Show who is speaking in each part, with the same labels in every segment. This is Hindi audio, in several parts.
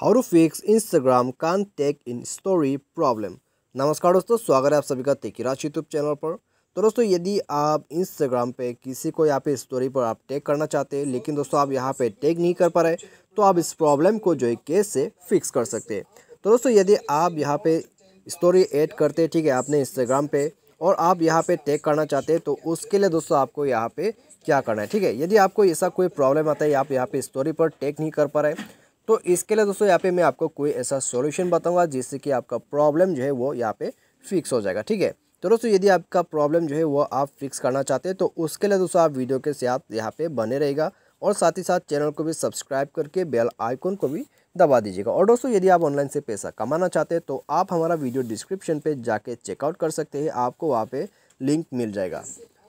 Speaker 1: How to fix Instagram can tag in story problem. नमस्कार दोस्तों, स्वागत है आप सभी का तेकीराज यूट्यूब चैनल पर। तो दोस्तों, यदि आप इंस्टाग्राम पे किसी को यहाँ पे स्टोरी पर आप टैग करना चाहते हैं, लेकिन दोस्तों, आप यहाँ पे टैग नहीं कर पा रहे तो आप इस प्रॉब्लम को जो है केस फिक्स कर सकते हैं। तो दोस्तों, यदि आप यहाँ पे स्टोरी ऐड करते हैं, ठीक है अपने इंस्टाग्राम पे, और आप यहाँ पे टैग करना चाहते हैं तो उसके लिए दोस्तों, आपको यहाँ पे क्या करना है, ठीक है? यदि आपको ऐसा कोई प्रॉब्लम आता है, आप यहाँ पे स्टोरी पर टैग नहीं कर पा रहे तो इसके लिए दोस्तों यहाँ पे मैं आपको कोई ऐसा सॉल्यूशन बताऊँगा जिससे कि आपका प्रॉब्लम जो है वो यहाँ पे फिक्स हो जाएगा, ठीक है? तो दोस्तों यदि आपका प्रॉब्लम जो है वो आप फिक्स करना चाहते हैं तो उसके लिए दोस्तों आप वीडियो के साथ यहाँ पे बने रहेगा और साथ ही साथ चैनल को भी सब्सक्राइब करके बेल आइकन को भी दबा दीजिएगा। और दोस्तों यदि आप ऑनलाइन से पैसा कमाना चाहते हैं तो आप हमारा वीडियो डिस्क्रिप्शन पे जाके चेकआउट कर सकते हैं, आपको वहाँ पे लिंक मिल जाएगा।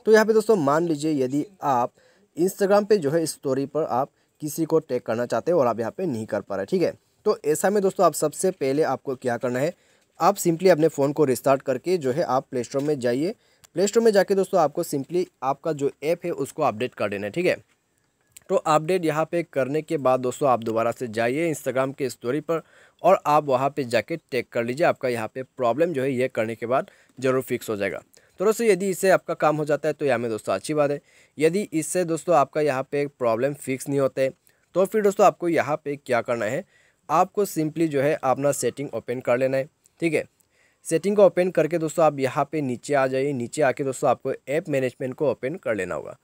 Speaker 1: तो यहाँ पे दोस्तों मान लीजिए यदि आप इंस्टाग्राम पे जो है स्टोरी पर आप किसी को टैग करना चाहते हैं और आप यहाँ पे नहीं कर पा रहे, ठीक है? तो ऐसा में दोस्तों आप सबसे पहले आपको क्या करना है, आप सिंपली अपने फ़ोन को रिस्टार्ट करके जो है आप प्ले स्टोर में जाइए। प्ले स्टोर में जाके दोस्तों आपको सिंपली आपका जो ऐप है उसको अपडेट कर देना है, ठीक है? तो अपडेट यहाँ पे करने के बाद दोस्तों आप दोबारा से जाइए इंस्टाग्राम के स्टोरी पर और आप वहाँ पे जाके टैग कर लीजिए, आपका यहाँ पे प्रॉब्लम जो है ये करने के बाद ज़रूर फिक्स हो जाएगा। तो दोस्तों, यदि इससे आपका काम हो जाता है तो यहाँ में दोस्तों अच्छी बात है। यदि इससे दोस्तों आपका यहाँ पे प्रॉब्लम फिक्स नहीं होते तो फिर दोस्तों आपको यहाँ पे क्या करना है? आपको सिंपली जो है अपना सेटिंग ओपन कर लेना है, ठीक है? सेटिंग को ओपन करके दोस्तों आप यहाँ पे नीचे आ जाइए। नीचे आके दोस्तों आपको ऐप मैनेजमेंट को ओपन कर लेना होगा।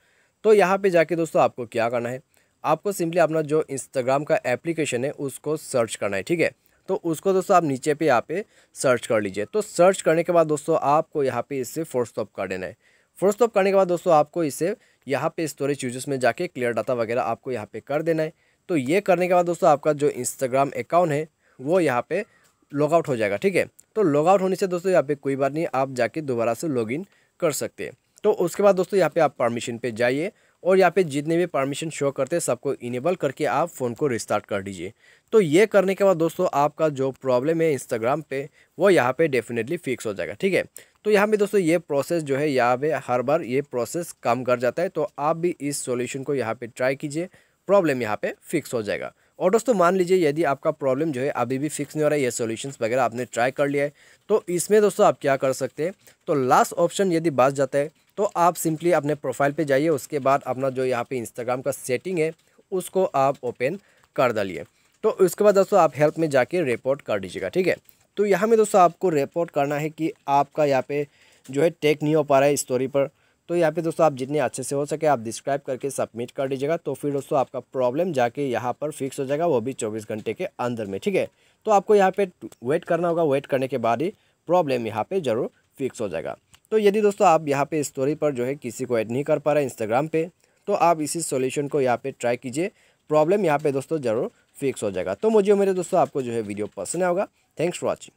Speaker 1: तो यहाँ पे जाके दोस्तों आपको क्या करना है? आपको सिंपली अपना जो इंस्टाग्राम का एप्लीकेशन है, उसको सर्च करना है, ठीक है? तो उसको दोस्तों आप नीचे पे यहाँ पे सर्च कर लीजिए। तो सर्च करने के बाद दोस्तों आपको यहाँ पे इससे फोर्स स्टॉप कर देना है। फोर्स स्टॉप करने के बाद दोस्तों आपको इसे यहाँ पे स्टोरेज यूज़र्स में जाके क्लियर डाटा वगैरह आपको यहाँ पे कर देना है। तो ये करने के बाद दोस्तों आपका जो इंस्टाग्राम अकाउंट है, वो यहाँ पे लॉगआउट हो जाएगा, ठीक है? तो लॉगआउट होने से दोस्तों यहाँ पे कोई बात नहीं, आप जाके दोबारा से लॉगिन कर सकते हैं। तो उसके बाद दोस्तों यहाँ पे आप परमिशन पे जाइए। और यहाँ पे जितने भी परमिशन शो करते हैं, सबको इनेबल करके आप फ़ोन को रिस्टार्ट कर दीजिए। तो ये करने के बाद दोस्तों, आपका जो प्रॉब्लम है इंस्टाग्राम पे, वो यहाँ पे डेफिनेटली फिक्स हो जाएगा, ठीक है? तो यहाँ पे दोस्तों, ये प्रोसेस जो है, यहाँ पे हर बार ये प्रोसेस काम कर जाता है तो आप भी इस सोल्यूशन को यहाँ पर ट्राई कीजिए प्रॉब्लम यहाँ पर फिक्स हो जाएगा। और दोस्तों, मान लीजिए यदि आपका प्रॉब्लम जो है अभी भी फिक्स नहीं हो रहा है, ये सॉल्यूशंस वगैरह आपने ट्राई कर लिया है तो इसमें दोस्तों आप क्या कर सकते हैं? तो लास्ट ऑप्शन यदि बच जाता है तो आप सिंपली अपने प्रोफ़ाइल पे जाइए, उसके बाद अपना जो यहाँ पे इंस्टाग्राम का सेटिंग है, उसको आप ओपन कर डालिए। तो उसके बाद दोस्तों आप हेल्प में जाके रिपोर्ट कर दीजिएगा, ठीक है? तो यहाँ में दोस्तों आपको रिपोर्ट करना है कि आपका यहाँ पे जो है टेक नहीं हो पा रहा है स्टोरी पर। तो यहाँ पे दोस्तों आप जितने अच्छे से हो सके आप डिस्क्राइब करके सबमिट कर दीजिएगा तो फिर दोस्तों आपका प्रॉब्लम जाके यहाँ पर फिक्स हो जाएगा, वो भी चौबीस घंटे के अंदर में, ठीक है? तो आपको यहाँ पर वेट करना होगा वेट करने के बाद ही प्रॉब्लम यहाँ पर ज़रूर फिक्स हो जाएगा। तो यदि दोस्तों आप यहाँ पे स्टोरी पर जो है किसी को ऐड नहीं कर पा रहे इंस्टाग्राम पे तो आप इसी सॉल्यूशन को यहाँ पे ट्राई कीजिए। प्रॉब्लम यहाँ पे दोस्तों ज़रूर फिक्स हो जाएगा। तो मुझे मेरे दोस्तों आपको जो है वीडियो पसंद आएगा थैंक्स फॉर वॉचिंग